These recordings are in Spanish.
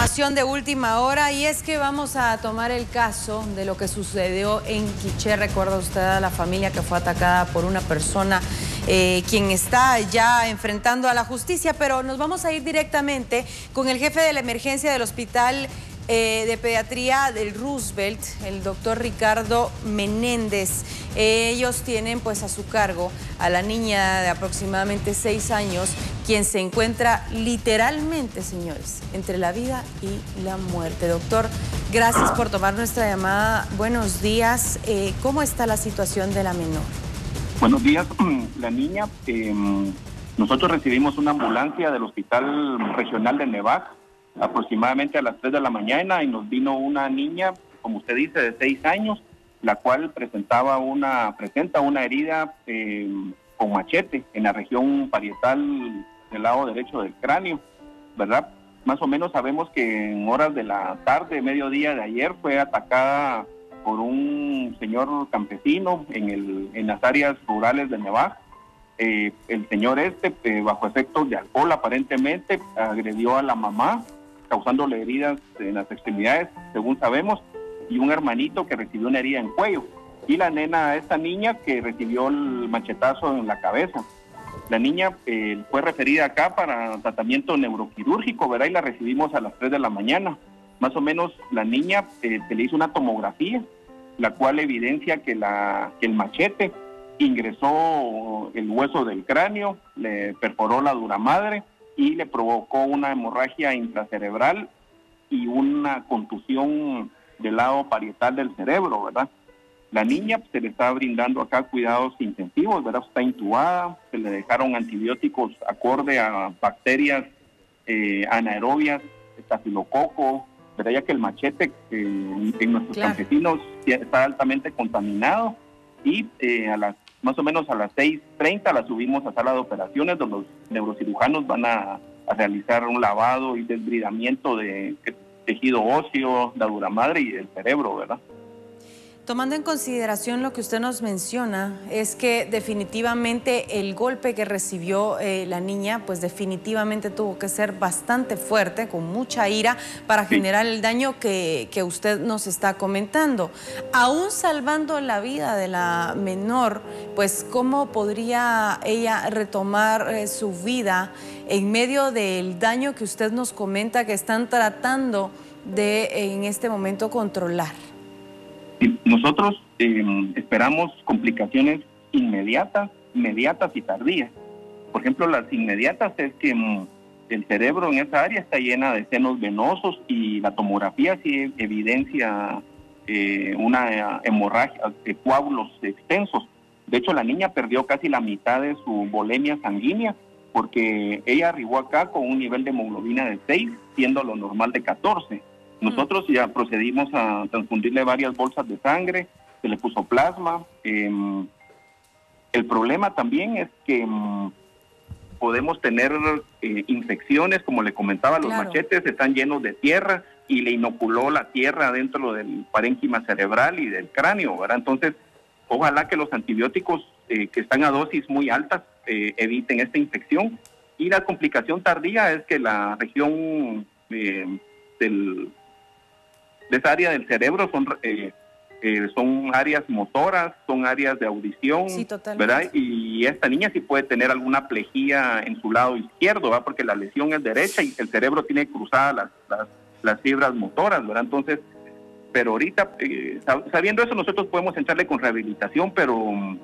información de última hora y es que vamos a tomar el caso de lo que sucedió en Quiché. Recuerda usted a la familia que fue atacada por una persona eh, quien está ya enfrentando a la justicia, pero nos vamos a ir directamente con el jefe de la emergencia del hospital eh, de pediatría del Roosevelt, el doctor Ricardo Menéndez. ellos tienen pues a su cargo a la niña de aproximadamente seis años, quien se encuentra literalmente, señores, entre la vida y la muerte. Doctor, gracias por tomar nuestra llamada. Buenos días. Eh, ¿Cómo está la situación de la menor? Buenos días. La niña, em, nosotros recibimos una ambulancia del Hospital Regional de Nevac aproximadamente a las 3 de la mañana y nos vino una niña, como usted dice, de 6 años, la cual presentaba una, presenta una herida eh, con machete en la región parietal del lado derecho del cráneo, ¿verdad? Más o menos sabemos que en horas de la tarde, mediodía de ayer, fue atacada por un señor campesino en, el, en las áreas rurales de Nevada. Eh, el señor este, eh, bajo efectos de alcohol aparentemente, agredió a la mamá, causándole heridas en las extremidades, según sabemos, y un hermanito que recibió una herida en cuello. Y la nena, esta niña que recibió el machetazo en la cabeza. La niña eh, fue referida acá para tratamiento neuroquirúrgico, ¿verdad? Y la recibimos a las 3 de la mañana. Más o menos la niña eh, se le hizo una tomografía, la cual evidencia que, la, que el machete ingresó el hueso del cráneo, le perforó la dura madre y le provocó una hemorragia intracerebral y una contusión del lado parietal del cerebro, ¿verdad? La niña se le está brindando acá cuidados intensivos, ¿verdad? Está intubada, se le dejaron antibióticos acorde a bacterias eh, anaerobias, estafilococo, ¿verdad? Ya que el machete eh, en nuestros campesinos está altamente contaminado y eh, a las más o menos a las 6.30 la subimos a sala de operaciones donde los neurocirujanos van a, realizar un lavado y desbridamiento de tejido óseo, la dura madre y el cerebro, ¿verdad? Tomando en consideración lo que usted nos menciona, es que definitivamente el golpe que recibió eh, la niña, pues definitivamente tuvo que ser bastante fuerte, con mucha ira, para generar el daño que, usted nos está comentando. Aún salvando la vida de la menor, pues cómo podría ella retomar eh, su vida en medio del daño que usted nos comenta que están tratando de en este momento controlar. Nosotros em, esperamos complicaciones inmediatas, inmediatas y tardías. Por ejemplo, las inmediatas es que em, el cerebro en esa área está llena de senos venosos y la tomografía sí evidencia eh, una hemorragia de coágulos extensos. De hecho, la niña perdió casi la mitad de su volemia sanguínea porque ella arribó acá con un nivel de hemoglobina de 6, siendo lo normal de 14. Nosotros ya procedimos a transfundirle varias bolsas de sangre, se le puso plasma. Em, el problema también es que em, podemos tener eh, infecciones, como le comentaba, los machetes están llenos de tierra y le inoculó la tierra dentro del parénquima cerebral y del cráneo, ¿verdad? Entonces, ojalá que los antibióticos eh, que están a dosis muy altas eh, eviten esta infección. Y la complicación tardía es que la región del de esa área del cerebro son, eh, eh, son áreas motoras, son áreas de audición, ¿verdad? Y esta niña sí puede tener alguna plejía en su lado izquierdo, ¿verdad? Porque la lesión es derecha y el cerebro tiene cruzadas las, las, fibras motoras, ¿verdad? Entonces, pero ahorita, eh, sabiendo eso, nosotros podemos entrarle con rehabilitación, pero um,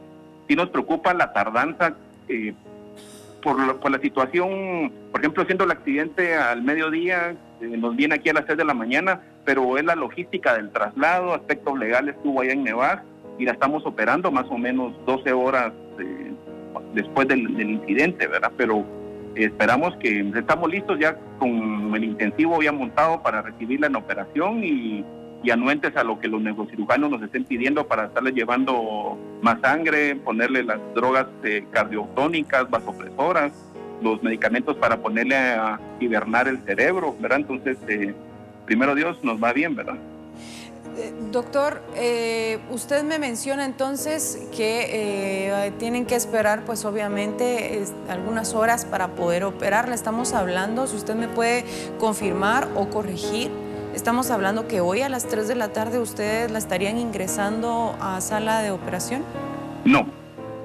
sí nos preocupa la tardanza por, por la situación, por ejemplo, haciendo el accidente al mediodía, nos viene aquí a las 6 de la mañana, pero es la logística del traslado, aspectos legales estuvo allá en Nevada y la estamos operando más o menos 12 horas eh, después del, incidente, ¿verdad? Pero esperamos que estamos listos ya con el intensivo ya montado para recibirla en operación y, y anuentes a lo que los neurocirujanos nos estén pidiendo para estarle llevando más sangre, ponerle las drogas eh, cardiotónicas, vasopresoras, los medicamentos para ponerle a hibernar el cerebro, ¿verdad? Entonces, eh, primero Dios nos va bien, ¿verdad? Eh, doctor, eh, usted me menciona entonces que eh, tienen que esperar, pues obviamente, algunas horas para poder operar. Le estamos hablando, si usted me puede confirmar o corregir, estamos hablando que hoy a las 3 de la tarde ustedes la estarían ingresando a sala de operación. No,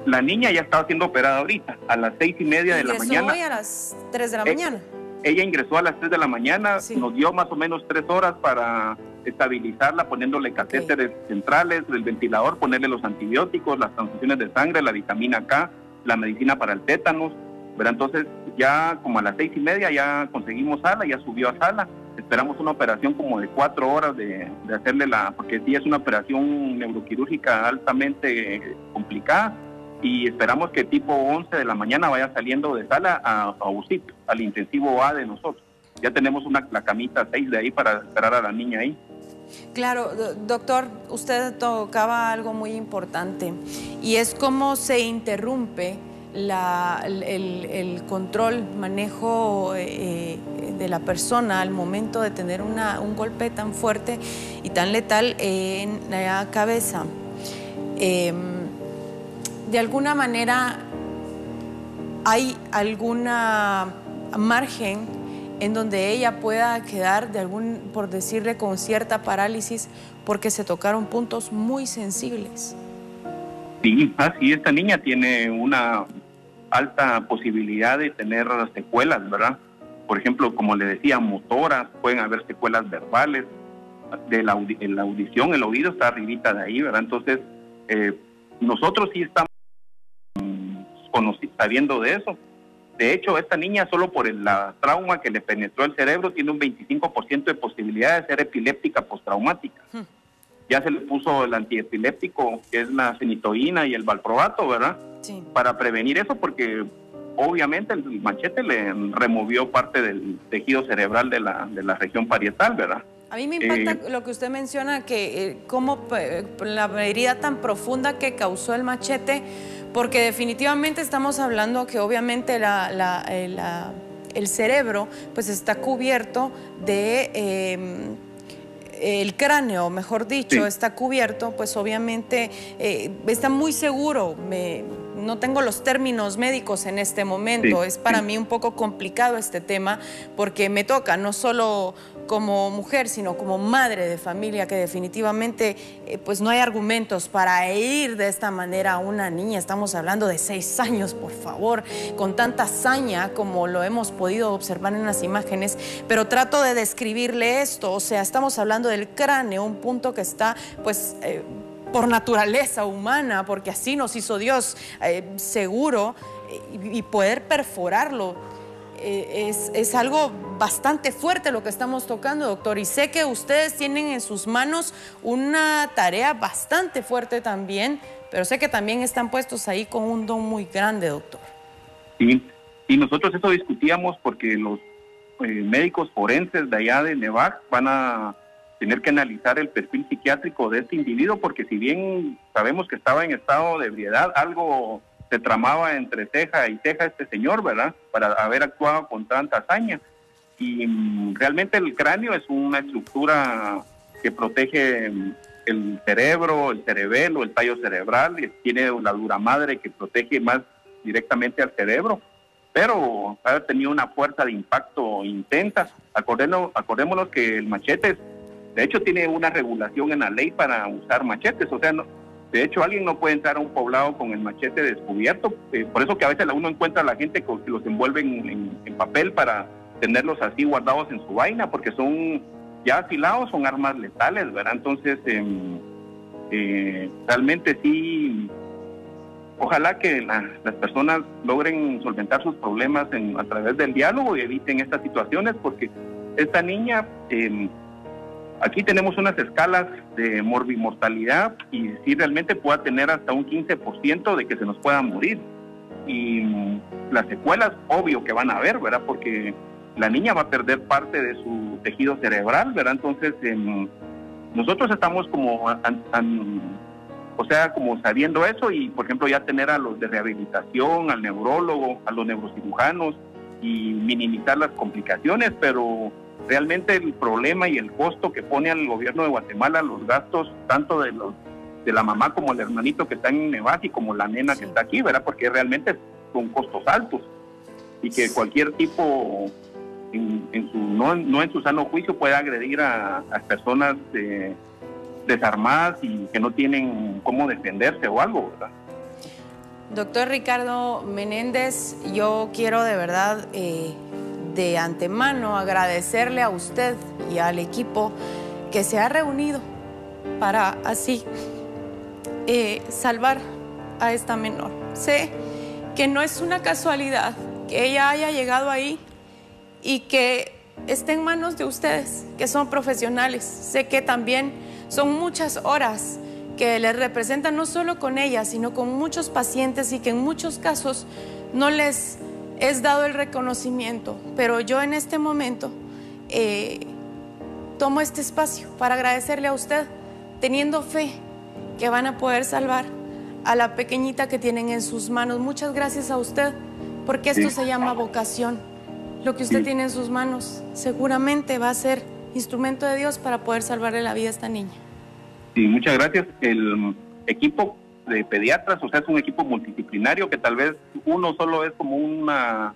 la niña ya estaba siendo operada ahorita, a las seis y media de la mañana. hoy a las 3 de la mañana? Ella ingresó a las 3 de la mañana, nos dio más o menos tres horas para estabilizarla poniéndole catéteres centrales, el ventilador, ponerle los antibióticos, las transfusiones de sangre, la vitamina K, la medicina para el tétanos. pero Entonces ya como a las seis y media ya conseguimos sala, ya subió a sala. Esperamos una operación como de cuatro horas de, hacerle la, porque sí es una operación neuroquirúrgica altamente complicada y esperamos que tipo 11 de la mañana vaya saliendo de sala a, a UCIP, al intensivo A de nosotros. Ya tenemos una, la camita 6 de ahí para esperar a la niña ahí. Claro, doctor, usted tocaba algo muy importante y es cómo se interrumpe el, control, manejo eh, de la persona al momento de tener un golpe tan fuerte y tan letal en la cabeza. Em, de alguna manera, ¿hay alguna margen en donde ella pueda quedar de algún, por decirle, con cierta parálisis porque se tocaron puntos muy sensibles. Sí, así esta niña tiene una alta posibilidad de tener secuelas, ¿verdad? Por ejemplo, como le decía, motoras, pueden haber secuelas verbales, de la, audición, el oído está arribita de ahí, ¿verdad? Entonces, eh, nosotros sí estamos sabiendo de eso, de hecho, esta niña solo por el la trauma que le penetró el cerebro tiene un 25% de posibilidad de ser epiléptica postraumática. Hmm. Ya se le puso el antiepiléptico, que es la cenitoína y el valproato, ¿verdad? Sí. Para prevenir eso, porque obviamente el machete le removió parte del tejido cerebral de la, de la región parietal, ¿verdad? A mí me impacta eh, lo que usted menciona, que eh, como la herida tan profunda que causó el machete porque definitivamente estamos hablando que obviamente eh, el cerebro pues está cubierto de... Em, el cráneo, mejor dicho, está cubierto, pues obviamente eh, está muy seguro. No tengo los términos médicos en este momento. es para mí un poco complicado este tema porque me toca no solo como mujer, sino como madre de familia, que definitivamente eh, pues no hay argumentos para ir de esta manera a una niña. Estamos hablando de seis años, por favor, con tanta hazaña como lo hemos podido observar en las imágenes, pero trato de describirle esto, o sea, estamos hablando del cráneo, un punto que está pues... Eh, por naturaleza humana, porque así nos hizo Dios, eh, seguro, y poder perforarlo eh, es, algo bastante fuerte lo que estamos tocando, doctor. Y sé que ustedes tienen en sus manos una tarea bastante fuerte también, pero sé que también están puestos ahí con un don muy grande, doctor. Sí, y nosotros eso discutíamos porque los eh, médicos forenses de allá de Nevac van a tener que analizar el perfil psiquiátrico de este individuo, porque si bien sabemos que estaba en estado de ebriedad, algo se tramaba entre ceja y ceja este señor, ¿verdad? Para haber actuado con tanta hazaña. Y mm, realmente el cráneo es una estructura que protege mm, el cerebro, el cerebelo, el tallo cerebral, tiene la dura madre que protege más directamente al cerebro, pero ha tenido una fuerza de impacto intensa. Acordémonos, acordémonos que el machete, de hecho, tiene una regulación en la ley para usar machetes, o sea, no, de hecho, alguien no puede entrar a un poblado con el machete descubierto. Eh, por eso que a veces uno encuentra a la gente que los envuelven en, papel para tenerlos así guardados en su vaina, porque son ya afilados, son armas letales, ¿verdad? Entonces, em, eh, realmente sí, ojalá que las personas logren solventar sus problemas a través del diálogo y eviten estas situaciones, porque esta niña... Aquí tenemos unas escalas de morbimortalidad y si realmente pueda tener hasta un 15% de que se nos pueda morir. Y mm, las secuelas, obvio que van a haber, ¿verdad? Porque la niña va a perder parte de su tejido cerebral, ¿verdad? Entonces, em, nosotros estamos como, o sea, como sabiendo eso y, por ejemplo, ya tener a los de rehabilitación, al neurólogo, a los neurocirujanos y minimizar las complicaciones, pero realmente el problema y el costo que pone al gobierno de Guatemala los gastos tanto de los de la mamá como el hermanito que está en Nevasi como la nena que está aquí, ¿verdad? Porque realmente son costos altos y que cualquier tipo en, su, no, en su sano juicio puede agredir a, personas desarmadas y que no tienen cómo defenderse o algo, ¿verdad? Doctor Ricardo Menéndez, yo quiero de verdad eh, de antemano agradecerle a usted y al equipo que se ha reunido para así eh, salvar a esta menor. Sé que no es una casualidad que ella haya llegado ahí y que esté en manos de ustedes, que son profesionales. Sé que también son muchas horas que les representan no solo con ella, sino con muchos pacientes y que en muchos casos no les es dado el reconocimiento. Pero yo en este momento eh, tomo este espacio para agradecerle a usted, teniendo fe que van a poder salvar a la pequeñita que tienen en sus manos. Muchas gracias a usted, porque esto se llama vocación. Lo que usted tiene en sus manos seguramente va a ser instrumento de Dios para poder salvarle la vida a esta niña. Sí, muchas gracias. El equipo de pediatras, o sea, es un equipo multidisciplinario que tal vez uno solo es como una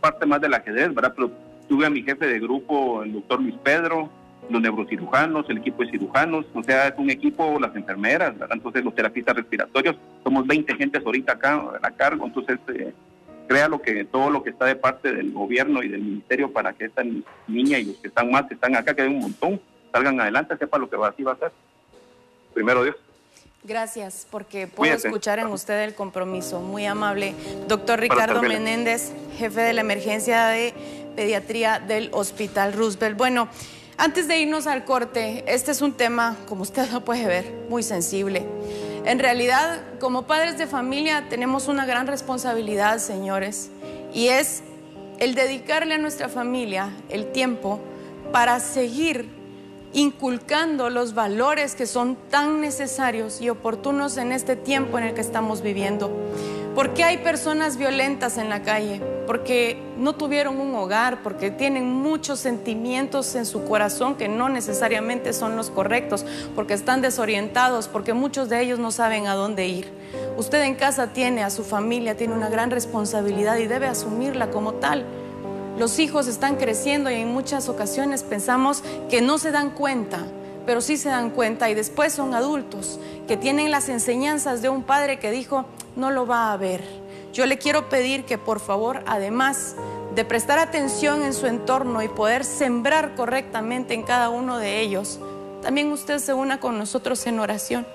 parte más del ajedrez, ¿verdad? Pero tuve a mi jefe de grupo, el doctor Luis Pedro, los neurocirujanos, el equipo de cirujanos, o sea, es un equipo, las enfermeras, ¿verdad? Entonces los terapistas respiratorios, somos 20 gentes ahorita acá a cargo, entonces eh, crea lo que todo lo que está de parte del gobierno y del ministerio para que esta niña y los que están más, que están acá, que hay un montón, salgan adelante, sepa lo que va, así va a ser primero Dios. Gracias, porque puedo escuchar en usted el compromiso. Muy amable. Doctor Ricardo Menéndez, jefe de la emergencia de pediatría del Hospital Roosevelt. Bueno, antes de irnos al corte, este es un tema, como usted lo puede ver, muy sensible. En realidad, como padres de familia, tenemos una gran responsabilidad, señores, y es el dedicarle a nuestra familia el tiempo para seguir inculcando los valores que son tan necesarios y oportunos en este tiempo en el que estamos viviendo. ¿Por qué hay personas violentas en la calle? Porque no tuvieron un hogar, porque tienen muchos sentimientos en su corazón que no necesariamente son los correctos, porque están desorientados, porque muchos de ellos no saben a dónde ir. Usted en casa tiene a su familia, tiene una gran responsabilidad y debe asumirla como tal. Los hijos están creciendo y en muchas ocasiones pensamos que no se dan cuenta, pero sí se dan cuenta y después son adultos que tienen las enseñanzas de un padre que dijo, no lo va a ver. Yo le quiero pedir que por favor, además de prestar atención en su entorno y poder sembrar correctamente en cada uno de ellos, también usted se una con nosotros en oración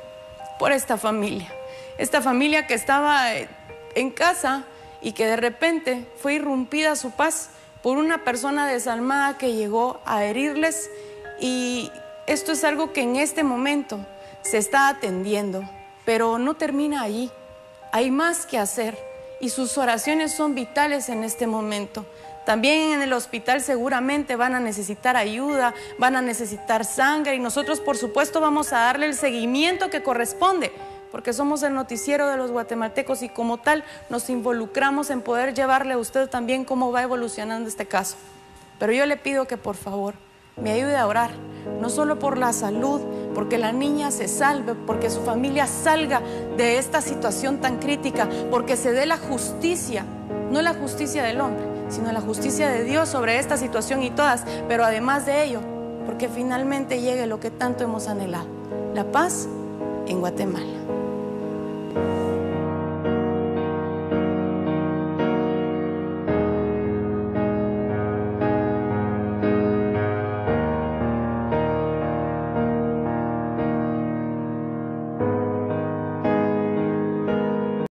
por esta familia. Esta familia que estaba eh, en casa y que de repente fue irrumpida su paz por una persona desalmada que llegó a herirles y esto es algo que en este momento se está atendiendo, pero no termina allí. Hay más que hacer y sus oraciones son vitales en este momento. También en el hospital seguramente van a necesitar ayuda, van a necesitar sangre y nosotros por supuesto vamos a darle el seguimiento que corresponde porque somos el noticiero de los guatemaltecos y como tal nos involucramos en poder llevarle a usted también cómo va evolucionando este caso. Pero yo le pido que por favor me ayude a orar, no solo por la salud, porque la niña se salve, porque su familia salga de esta situación tan crítica, porque se dé la justicia, no la justicia del hombre, sino la justicia de Dios sobre esta situación y todas, pero además de ello, porque finalmente llegue lo que tanto hemos anhelado, la paz en Guatemala. thank you